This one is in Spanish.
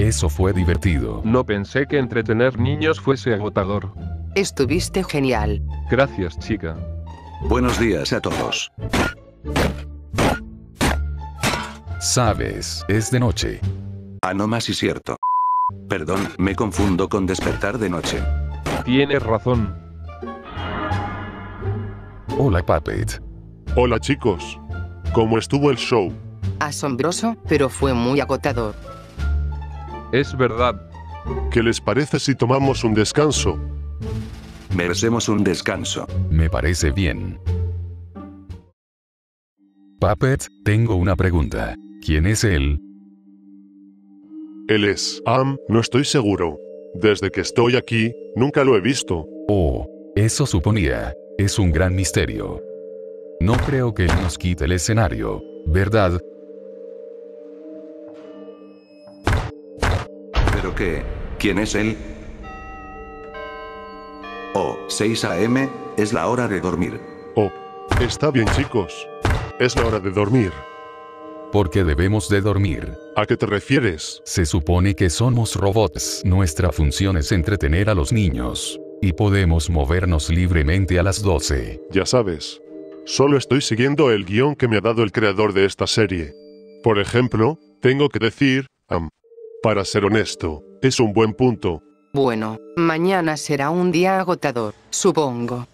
Eso fue divertido. No pensé que entretener niños fuese agotador. Estuviste genial. Gracias, chica. Buenos días a todos. Sabes, es de noche. Ah, no más y cierto. Perdón, me confundo con despertar de noche. Tienes razón. Hola, Puppet. Hola chicos. ¿Cómo estuvo el show? Asombroso, pero fue muy agotador. Es verdad. ¿Qué les parece si tomamos un descanso? Merecemos un descanso. Me parece bien. Puppet, tengo una pregunta. ¿Quién es él? Él es Am, no estoy seguro. Desde que estoy aquí, nunca lo he visto. Oh, eso suponía. Es un gran misterio. No creo que él nos quite el escenario, ¿verdad? ¿Pero qué? ¿Quién es él? Oh, 6 a.m., es la hora de dormir. Oh, está bien chicos. Es la hora de dormir. Porque debemos de dormir. ¿A qué te refieres? Se supone que somos robots. Nuestra función es entretener a los niños. Y podemos movernos libremente a las 12. Ya sabes. Solo estoy siguiendo el guion que me ha dado el creador de esta serie. Por ejemplo, tengo que decir, am, para ser honesto, es un buen punto. Bueno, mañana será un día agotador, supongo.